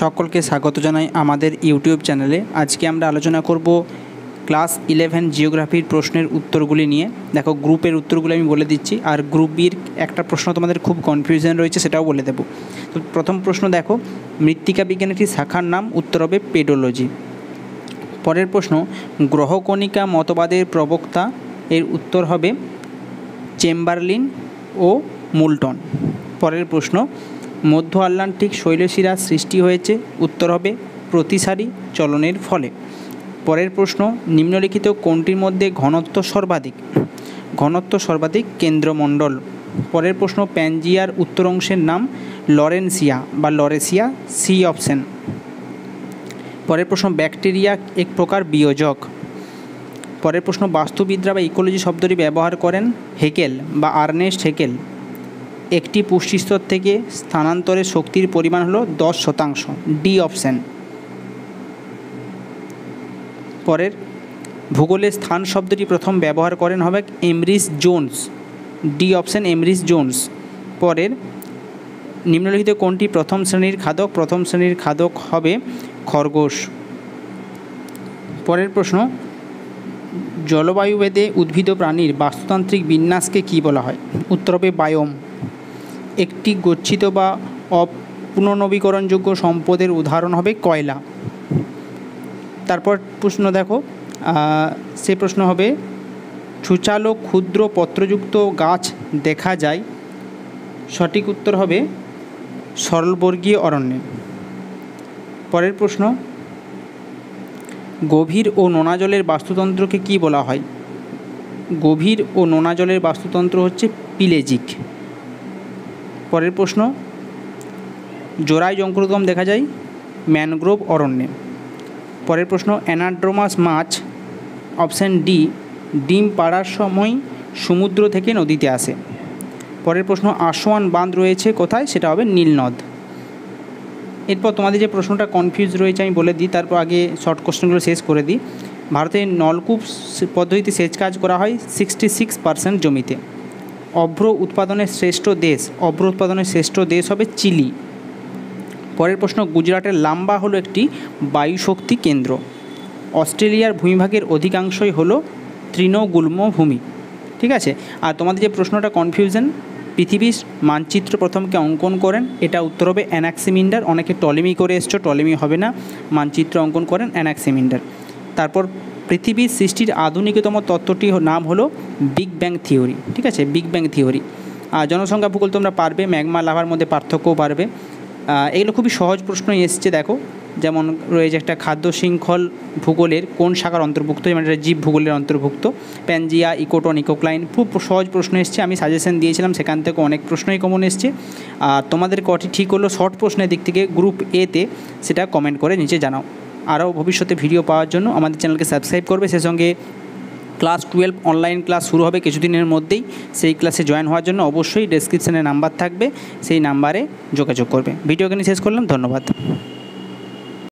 সকলকে স্বাগত জানাই আমাদের ইউটিউব চ্যানেলে। আজকে আমরা আলোচনা করব ক্লাস ইলেভেন জিওগ্রাফির প্রশ্নের উত্তরগুলি নিয়ে। দেখো, গ্রুপের উত্তরগুলি আমি বলে দিচ্ছি, আর গ্রুপ বির একটা প্রশ্ন তোমাদের খুব কনফিউশন রয়েছে সেটাও বলে দেবো। তো প্রথম প্রশ্ন দেখো, মৃত্তিকা বিজ্ঞান একটি শাখার নাম, উত্তর হবে পেডোলজি। পরের প্রশ্ন, গ্রহকণিকা মতবাদের প্রবক্তা, এর উত্তর হবে চেম্বারলিন ও মুলটন। পরের প্রশ্ন মধ্য আটলান্টিক শৈলশিরা সৃষ্টি হয়েছে, উত্তর হবে প্রতিসারী চলনের ফলে। পরের প্রশ্ন, নিম্নলিখিত কোনটির মধ্যে ঘনত্ব সর্বাধিক? ঘনত্ব সর্বাধিক কেন্দ্রমণ্ডল। পরের প্রশ্ন, প্যানজিয়ার উত্তর অংশের নাম লরেন্সিয়া বা লরেসিয়া সি অপশন। পরের প্রশ্ন, ব্যাকটেরিয়া এক প্রকার বিয়োজক। পরের প্রশ্ন, বাস্তুবিদরা বা ইকোলজি শব্দটি ব্যবহার করেন হেকেল বা আর্নেস্ট হেকেল। একটি পুষ্টিস্তর থেকে স্থানান্তরের শক্তির পরিমাণ হলো দশ শতাংশ ডি অপশান পরের, ভূগোলে স্থান শব্দটি প্রথম ব্যবহার করেন হবে Emrys Jones D option Emrys Jones. পরের, নিম্নলিখিত কোনটি প্রথম শ্রেণির খাদক? প্রথম শ্রেণির খাদক হবে খরগোশ। পরের প্রশ্ন, জলবায়ুভেদে উদ্ভিদ প্রাণীর বাস্তুতান্ত্রিক বিন্যাসকে কী বলা হয়? উত্তর হবে বায়োম। একটি গচ্ছিত বা অপুনর্নবীকরণযোগ্য সম্পদের উদাহরণ হবে কয়লা। তারপর প্রশ্ন দেখো সে প্রশ্ন হবে ছুচালো ক্ষুদ্র পত্রযুক্ত গাছ দেখা যায়। সঠিক উত্তর হবে সরলবর্গীয় অরণ্যে। পরের প্রশ্ন, গভীর ও নোনা জলের বাস্তুতন্ত্রকে কি বলা হয়? গভীর ও নোনা জলের বাস্তুতন্ত্র হচ্ছে পিলেজিক। পরের প্রশ্ন। জোড়ায় জঙ্কুরগম দেখা যায়, ম্যানগ্রোভ অরণ্যে। পরের প্রশ্ন, অ্যানাড্রোমাস মাছ, অপশান ডি, ডিম পাড়ার সময় সমুদ্র থেকে নদীতে আসে। পরের প্রশ্ন, আসোয়ান বাঁধ রয়েছে কোথায়? সেটা হবে নীলনদ। এরপর তোমাদের যে প্রশ্নটা কনফিউজ রয়েছে, আমি বলে দিই, তারপর আগে শর্ট কোশ্চেনগুলো শেষ করে দিই। ভারতের নলকূপ পদ্ধতিতে সেচ কাজ করা হয় সিক্সটি সিক্স পার্সেন্ট জমিতে। অভ্র উৎপাদনের শ্রেষ্ঠ দেশ, অভ্র উৎপাদনের শ্রেষ্ঠ দেশ হবে চিলি। পরের প্রশ্ন, গুজরাটের লাম্বা হলো একটি বায়ুশক্তি কেন্দ্র। অস্ট্রেলিয়ার ভূমিভাগের অধিকাংশই হলো তৃণগুল্ম ভূমি। ঠিক আছে? আর তোমাদের যে প্রশ্নটা কনফিউশন পৃথিবীর মানচিত্র প্রথমকে অঙ্কন করেন, এটা উত্তর হবে অ্যানাক্সিমিন্ডার। অনেকে টলেমি করে এসছো, টলেমি হবে না। মানচিত্র অঙ্কন করেন অ্যানাক্সিমিন্ডার। তারপর পৃথিবীর সৃষ্টির আধুনিকতম তত্ত্বটি নাম হলো বিগ ব্যাং থিওরি ঠিক আছে? বিগ ব্যাং থিওরি আর জনসংখ্যা ভূগোল তোমরা পারবে, ম্যাগমা লাভার মধ্যে পার্থক্যও পারবে এগুলো খুবই সহজ প্রশ্নই এসছে, দেখো। যেমন রয়েছে একটা খাদ্য শৃঙ্খল ভূগোলের কোন শাখার অন্তর্ভুক্ত, যেমন এটা জীব ভূগোলের অন্তর্ভুক্ত। প্যানজিয়া ইকোটন ইকোক্লাইন খুব সহজ প্রশ্ন এসছে, আমি সাজেশন দিয়েছিলাম, সেখান থেকে অনেক প্রশ্নই কমন এসছে। আর তোমাদের কটি ঠিক হলো শর্ট প্রশ্নের দিক থেকে গ্রুপ এতে সেটা কমেন্ট করে নিচে জানাও। আরও ভবিষ্যতে ভিডিও পাওয়ার জন্য আমাদের চ্যানেলকে সাবস্ক্রাইব করবে। সে সঙ্গে ক্লাস টুয়েলভ অনলাইন ক্লাস শুরু হবে কিছুদিনের মধ্যেই। সেই ক্লাসে জয়েন হওয়ার জন্য অবশ্যই ডেসক্রিপশানে নাম্বার থাকবে। সেই নাম্বারে যোগাযোগ করবে। ভিডিওকে এখানে শেষ করলাম। ধন্যবাদ।